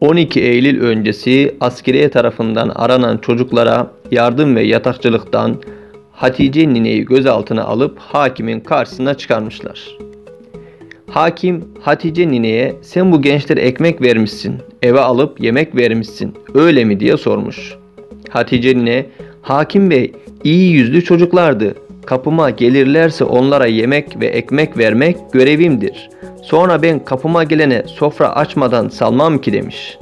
12 Eylül öncesi askeriye tarafından aranan çocuklara yardım ve yatakçılıktan Hatice nineyi gözaltına alıp hakimin karşısına çıkarmışlar. Hakim Hatice nineye sen bu gençlere ekmek vermişsin, eve alıp yemek vermişsin, öyle mi diye sormuş. Hatice nine, hakim bey iyi yüzlü çocuklardı, kapıma gelirlerse onlara yemek ve ekmek vermek görevimdir. Sonra ben kapıma gelene sofra açmadan salmam ki demiş.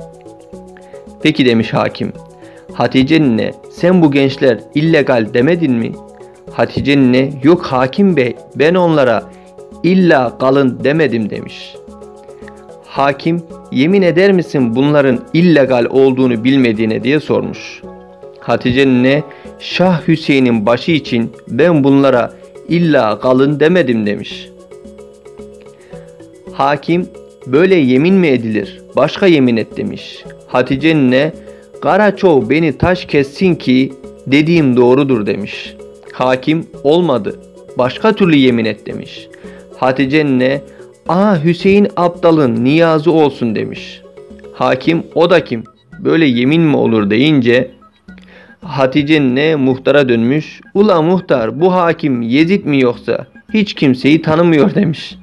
Peki demiş hakim. Hatice nine sen bu gençler illegal demedin mi? Hatice nine yok hakim bey ben onlara illa kalın demedim demiş. Hakim yemin eder misin bunların illegal olduğunu bilmediğine diye sormuş. Hatice nine Şah Hüseyin'in başı için ben bunlara illa kalın demedim demiş. Hakim böyle yemin mi edilir? Başka yemin et demiş. Hatice nine Karaçov beni taş kessin ki dediğim doğrudur demiş. Hakim olmadı. Başka türlü yemin et demiş. Hatice nine Aa Hüseyin Abdal'ın niyazı olsun demiş. Hakim o da kim? Böyle yemin mi olur deyince Hatice ne muhtara dönmüş. Ula muhtar bu hakim Yezid mi yoksa hiç kimseyi tanımıyor demiş.